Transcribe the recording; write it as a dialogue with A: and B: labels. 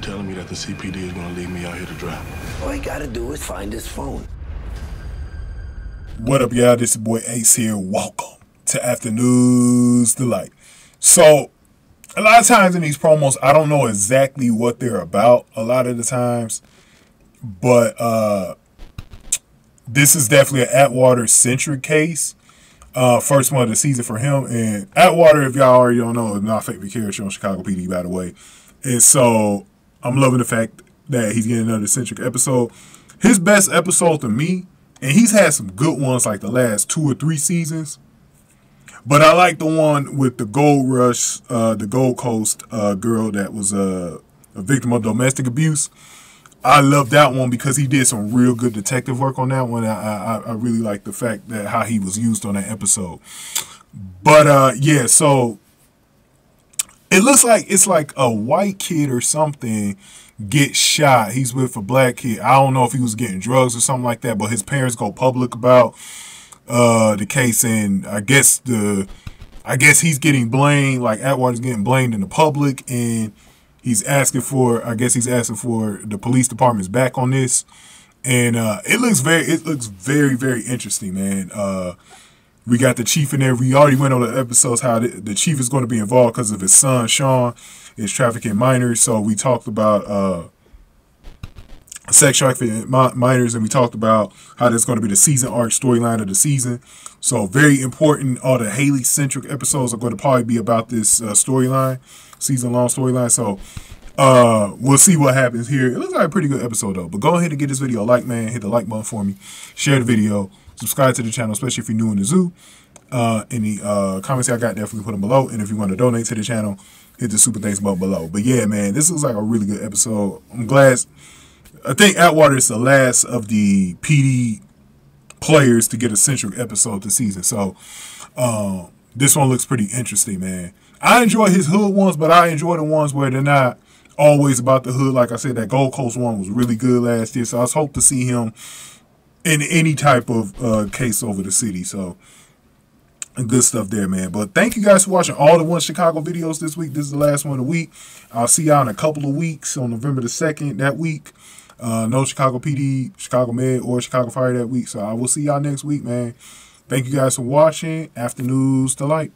A: You telling me that the CPD is gonna leave me out here to dry?
B: All you gotta do is find his phone.
C: What up, y'all? This is boy Ace here. Welcome to After News Delight. So, a lot of times in these promos, I don't know exactly what they're about. A lot of the times, but uh this is definitely an Atwater centric case. Uh, first one of the season for him. And Atwater, if y'all already don't know, is not a fake character on Chicago PD, by the way. And so I'm loving the fact that he's getting another centric episode. His best episode to me, and he's had some good ones like the last two or three seasons. But I like the one with the Gold Rush, uh, the Gold Coast uh, girl that was uh, a victim of domestic abuse. I love that one because he did some real good detective work on that one. I, I, I really like the fact that how he was used on that episode. But uh, yeah, so it looks like it's like a white kid or something gets shot. He's with a black kid. I don't know if he was getting drugs or something like that, but his parents go public about uh, the case, and I guess the I guess he's getting blamed. Like Atwater's getting blamed in the public, and He's asking for, I guess he's asking for the police department's back on this, and uh, it looks very, it looks very, very interesting, man. Uh, we got the chief in there. We already went on the episodes how the, the chief is going to be involved because of his son Sean is trafficking minors. So we talked about uh, sex trafficking minors, and we talked about how that's going to be the season arc storyline of the season. So very important. All the Hailey centric episodes are going to probably be about this uh, storyline season long storyline. So uh, we'll see what happens here. It looks like a pretty good episode though. But go ahead and get this video a like, man. Hit the like button for me. Share the video. Subscribe to the channel, especially if you're new in the zoo. Uh, any uh, comments I got, definitely put them below. And if you want to donate to the channel, hit the super thanks button below. But yeah, man, this was like a really good episode. I'm glad. I think Atwater is the last of the PD players to get a central episode this season. So uh, this one looks pretty interesting, man. I enjoy his hood ones, but I enjoy the ones where they're not always about the hood. Like I said, that Gold Coast one was really good last year, so I was hope to see him in any type of uh, case over the city. So good stuff there, man. But thank you guys for watching all the One Chicago videos this week. This is the last one of the week. I'll see y'all in a couple of weeks on November the 2nd that week. Uh, no Chicago PD, Chicago Med, or Chicago Fire that week. So I will see y'all next week, man. Thank you guys for watching. Afternoons to Delight.